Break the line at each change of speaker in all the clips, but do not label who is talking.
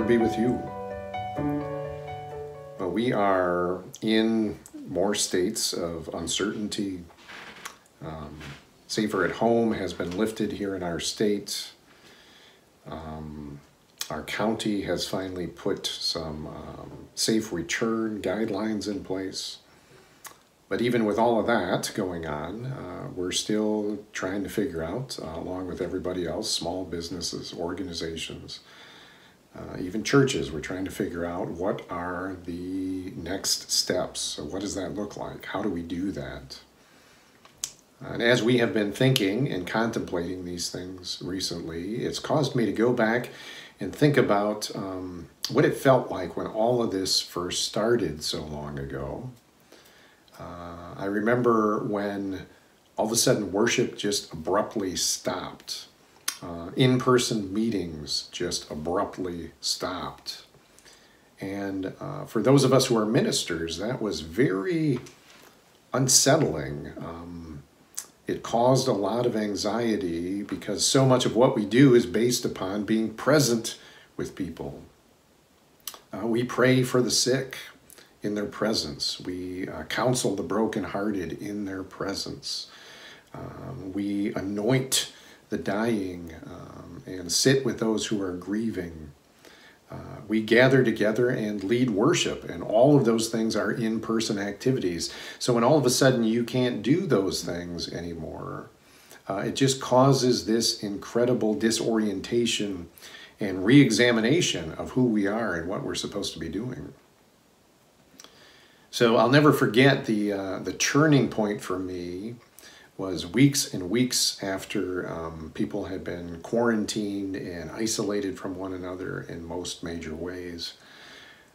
Lord be with you. Well, we are in more states of uncertainty. Um, safer at home has been lifted here in our state. Um, our county has finally put some um, safe return guidelines in place. But even with all of that going on, uh, we're still trying to figure out, uh, along with everybody else, small businesses, organizations, uh, even churches, we're trying to figure out what are the next steps. So, what does that look like? How do we do that? And as we have been thinking and contemplating these things recently, it's caused me to go back and think about um, what it felt like when all of this first started so long ago. Uh, I remember when all of a sudden worship just abruptly stopped. Uh, in person meetings just abruptly stopped. And uh, for those of us who are ministers, that was very unsettling. Um, it caused a lot of anxiety because so much of what we do is based upon being present with people. Uh, we pray for the sick in their presence. We uh, counsel the brokenhearted in their presence. Um, we anoint the dying um, and sit with those who are grieving. Uh, we gather together and lead worship, and all of those things are in person activities. So when all of a sudden you can't do those things anymore, uh, it just causes this incredible disorientation and re examination of who we are and what we're supposed to be doing. So I'll never forget the, uh, the turning point for me was weeks and weeks after um, people had been quarantined and isolated from one another in most major ways.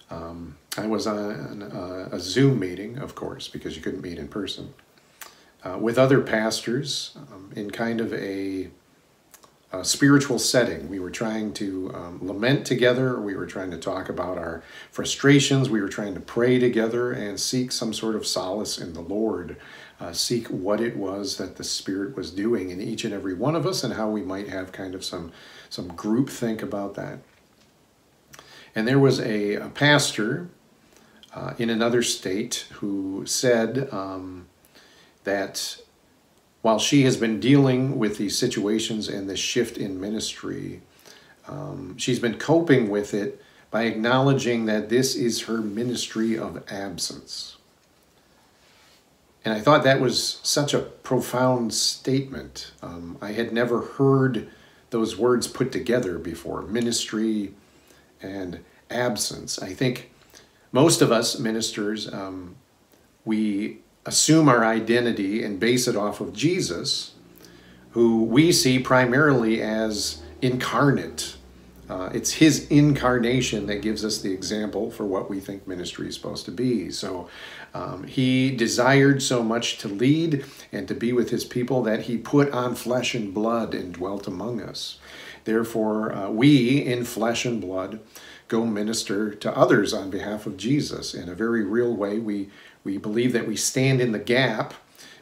Um, I was on a, a, Zoom meeting, of course, because you couldn't meet in person, uh, with other pastors um, in kind of a uh, spiritual setting. We were trying to um, lament together. We were trying to talk about our frustrations. We were trying to pray together and seek some sort of solace in the Lord. Uh, seek what it was that the Spirit was doing in each and every one of us, and how we might have kind of some some group think about that. And there was a, a pastor uh, in another state who said um, that while she has been dealing with these situations and this shift in ministry, um, she's been coping with it by acknowledging that this is her ministry of absence. And I thought that was such a profound statement. Um, I had never heard those words put together before ministry and absence. I think most of us ministers, um, we assume our identity and base it off of Jesus, who we see primarily as incarnate. Uh, it's his incarnation that gives us the example for what we think ministry is supposed to be. So um, he desired so much to lead and to be with his people that he put on flesh and blood and dwelt among us. Therefore, uh, we in flesh and blood go minister to others on behalf of Jesus. In a very real way, we we believe that we stand in the gap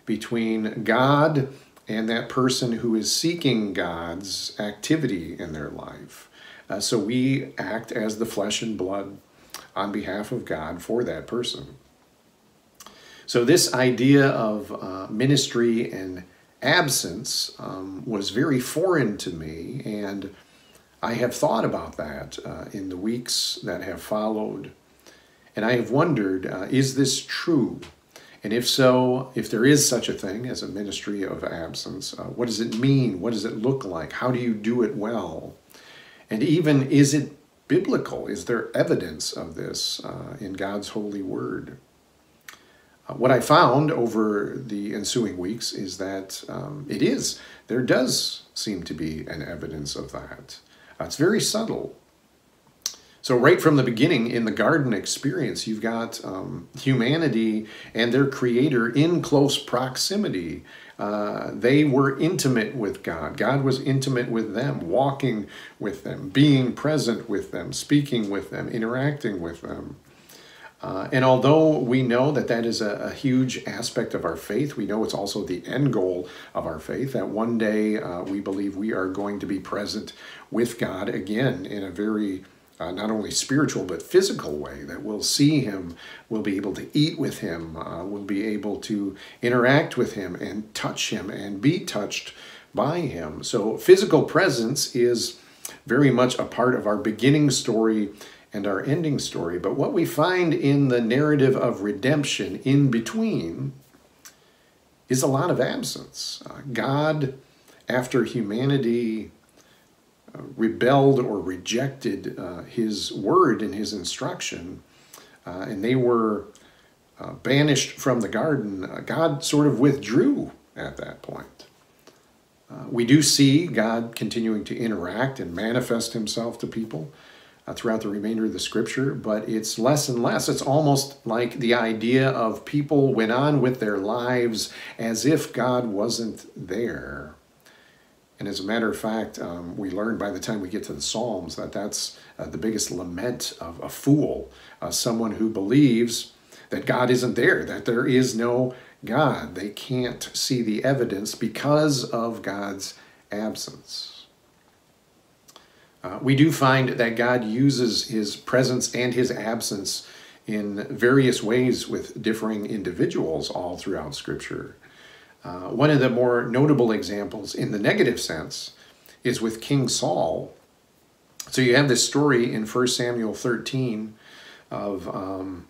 between God and that person who is seeking God's activity in their life. Uh, so we act as the flesh and blood on behalf of God for that person. So, this idea of uh, ministry and absence um, was very foreign to me, and I have thought about that uh, in the weeks that have followed. And I have wondered, uh, is this true? And if so, if there is such a thing as a ministry of absence, uh, what does it mean? What does it look like? How do you do it well? And even, is it biblical? Is there evidence of this uh, in God's holy word? Uh, what I found over the ensuing weeks is that um, it is. There does seem to be an evidence of that. Uh, it's very subtle. So, right from the beginning in the garden experience, you've got um, humanity and their creator in close proximity. Uh, they were intimate with God. God was intimate with them, walking with them, being present with them, speaking with them, interacting with them. Uh, and although we know that that is a, a, huge aspect of our faith, we know it's also the end goal of our faith, that one day uh, we believe we are going to be present with God again in a very uh, not only spiritual but physical way that we'll see him, we'll be able to eat with him, uh, we'll be able to interact with him and touch him and be touched by him. So physical presence is very much a part of our beginning story and our ending story. But what we find in the narrative of redemption in between is a lot of absence. Uh, God, after humanity rebelled or rejected uh, his word and his instruction, uh, and they were uh, banished from the garden, God sort of withdrew at that point. we do see God continuing to interact and manifest himself to people throughout the remainder of the scripture, but it's less and less. It's almost like the idea of people went on with their lives as if God wasn't there. And as a matter of fact, um, we learn by the time we get to the Psalms that that's uh, the biggest lament of a fool, uh, someone who believes that God isn't there, that there is no God. They can't see the evidence because of God's absence. Uh, we do find that God uses his presence and his absence in various ways with differing individuals all throughout Scripture. Uh, one of the more notable examples in the negative sense is with King Saul. So you have this story in 1 Samuel 13 of um,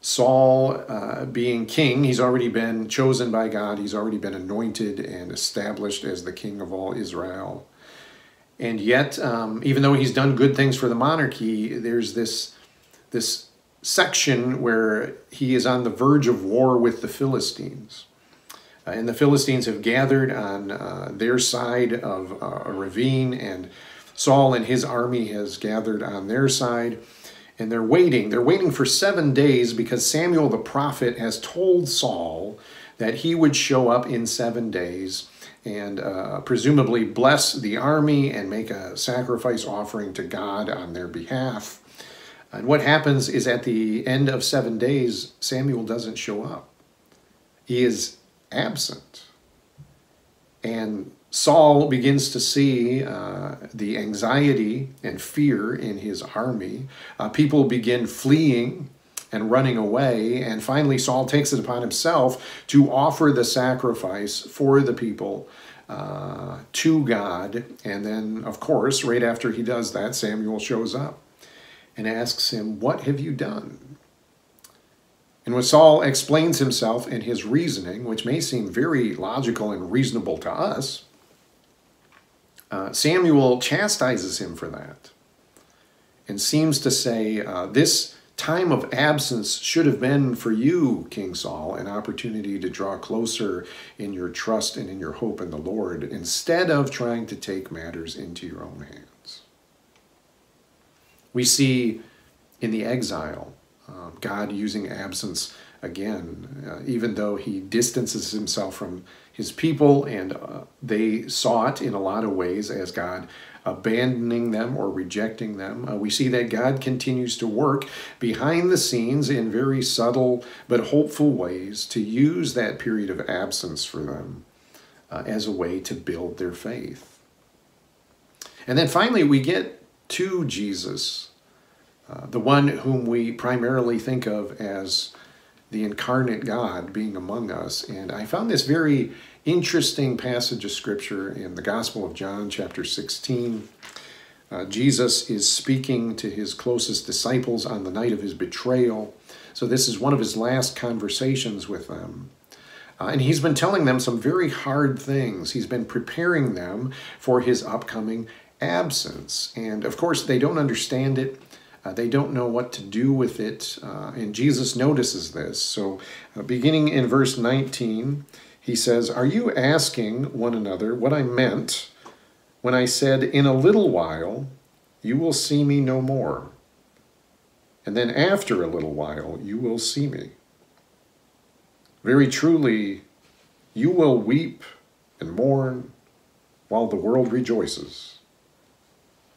Saul uh, being king. He's already been chosen by God, he's already been anointed and established as the king of all Israel. And yet, um, even though he's done good things for the monarchy, there's this, this section where he is on the verge of war with the Philistines. Uh, and the Philistines have gathered on uh, their side of uh, a ravine, and Saul and his army has gathered on their side. And they're waiting. They're waiting for seven days because Samuel the prophet has told Saul that he would show up in seven days and uh, presumably bless the army and make a sacrifice offering to God on their behalf. And what happens is at the end of seven days, Samuel doesn't show up. He is absent. And Saul begins to see uh, the anxiety and fear in his army. Uh, people begin fleeing and running away. And finally, Saul takes it upon himself to offer the sacrifice for the people uh, to God. And then, of course, right after he does that, Samuel shows up and asks him, What have you done? And when Saul explains himself and his reasoning, which may seem very logical and reasonable to us, uh, Samuel chastises him for that and seems to say, uh, This time of absence should have been for you, King Saul, an opportunity to draw closer in your trust and in your hope in the Lord instead of trying to take matters into your own hands. We see in the exile um, God using absence again, uh, even though he distances himself from his people and uh, they saw it in a lot of ways as God abandoning them or rejecting them. Uh, we see that God continues to work behind the scenes in very subtle but hopeful ways to use that period of absence for them uh, as a way to build their faith. And then finally, we get to Jesus, uh, the one whom we primarily think of as the incarnate God being among us. And I found this very interesting passage of scripture in the Gospel of John, chapter 16. Uh, Jesus is speaking to his closest disciples on the night of his betrayal. So, this is one of his last conversations with them. Uh, and he's been telling them some very hard things. He's been preparing them for his upcoming absence. And of course, they don't understand it. Uh, they don't know what to do with it. Uh, and Jesus notices this. So, uh, beginning in verse 19, he says, Are you asking one another what I meant when I said, In a little while you will see me no more, and then after a little while you will see me? Very truly, you will weep and mourn while the world rejoices.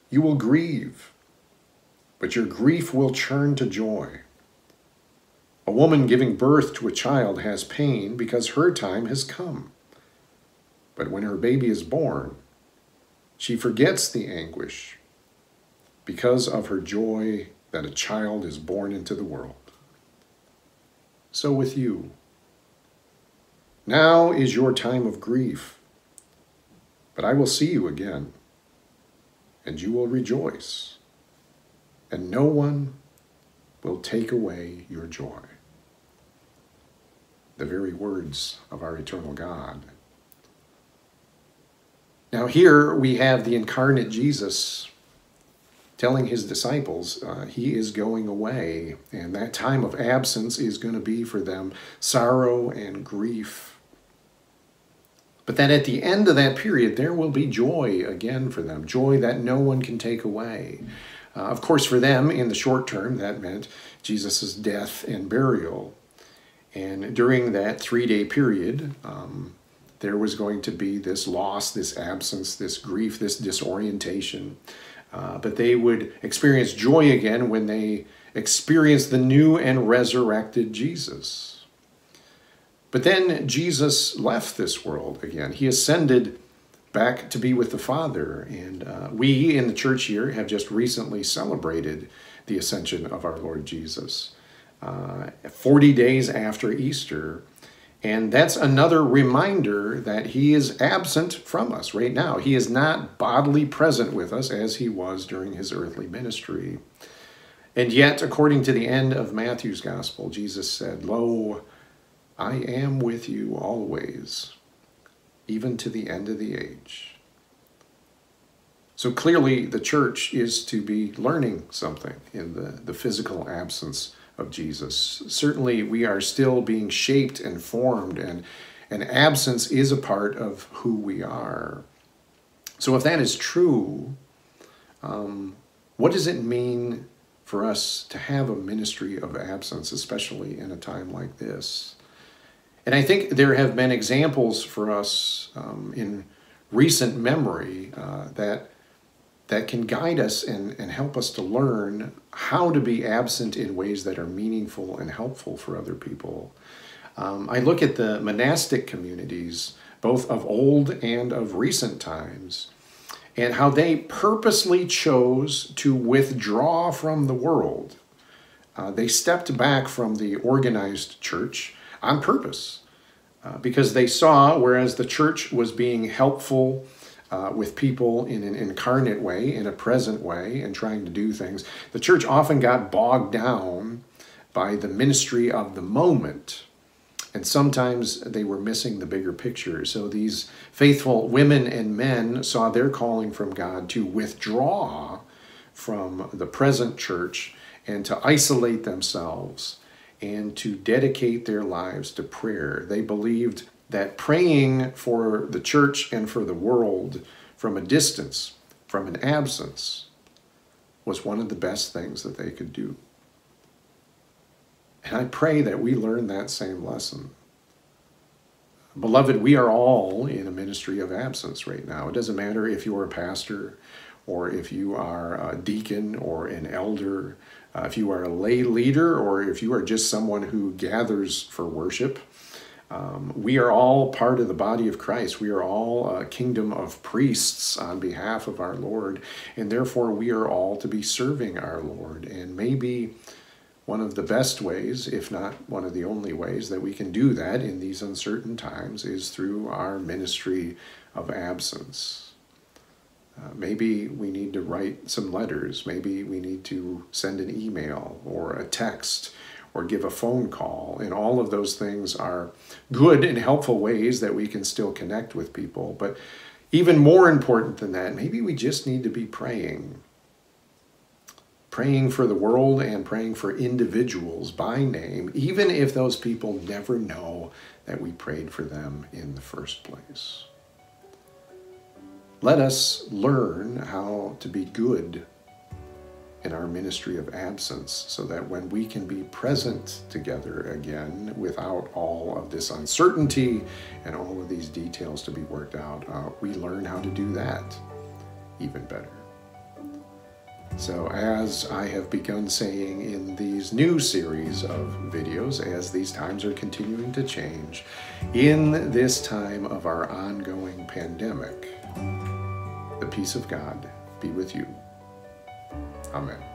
You will grieve, but your grief will turn to joy. A woman giving birth to a child has pain because her time has come. But when her baby is born, she forgets the anguish because of her joy that a child is born into the world. So with you. Now is your time of grief, but I will see you again, and you will rejoice, and no one will take away your joy. The very words of our eternal God. Now, here we have the incarnate Jesus telling his disciples uh, he is going away, and that time of absence is going to be for them sorrow and grief. But that at the end of that period, there will be joy again for them, joy that no one can take away. Uh, of course, for them, in the short term, that meant Jesus' death and burial. And during that three day period, um, there was going to be this loss, this absence, this grief, this disorientation. Uh, but they would experience joy again when they experienced the new and resurrected Jesus. But then Jesus left this world again. He ascended back to be with the Father. And uh, we in the church here have just recently celebrated the ascension of our Lord Jesus. Uh, 40 days after Easter, and that's another reminder that he is absent from us right now. He is not bodily present with us as he was during his earthly ministry. And yet, according to the end of Matthew's gospel, Jesus said, Lo, I am with you always, even to the end of the age. So clearly, the church is to be learning something in the, the physical absence of Jesus. Certainly, we are still being shaped and formed, and, and absence is a part of who we are. So, if that is true, um, what does it mean for us to have a ministry of absence, especially in a time like this? And I think there have been examples for us um, in recent memory uh, that that can guide us and, and help us to learn how to be absent in ways that are meaningful and helpful for other people. Um, I look at the monastic communities, both of old and of recent times, and how they purposely chose to withdraw from the world. Uh, they stepped back from the organized church on purpose uh, because they saw, whereas the church was being helpful uh, with people in an incarnate way, in a present way, and trying to do things. The church often got bogged down by the ministry of the moment. And sometimes they were missing the bigger picture. So these faithful women and men saw their calling from God to withdraw from the present church and to isolate themselves and to dedicate their lives to prayer. They believed that praying for the church and for the world from a distance, from an absence, was one of the best things that they could do. And I pray that we learn that same lesson. Beloved, we are all in a ministry of absence right now. It doesn't matter if you're a pastor or if you are a deacon or an elder, uh, if you are a lay leader or if you are just someone who gathers for worship. Um, we are all part of the body of Christ. We are all a kingdom of priests on behalf of our Lord, and therefore we are all to be serving our Lord. And maybe one of the best ways, if not one of the only ways, that we can do that in these uncertain times is through our ministry of absence. Uh, maybe we need to write some letters. Maybe we need to send an email or a text or give a phone call. And all of those things are good and helpful ways that we can still connect with people. But even more important than that, maybe we just need to be praying. Praying for the world and praying for individuals by name, even if those people never know that we prayed for them in the first place. Let us learn how to be good in our ministry of absence so that when we can be present together again without all of this uncertainty and all of these details to be worked out, uh, we learn how to do that even better. So, as I have begun saying in these new series of videos, as these times are continuing to change, in this time of our ongoing pandemic, the peace of God be with you. Amen.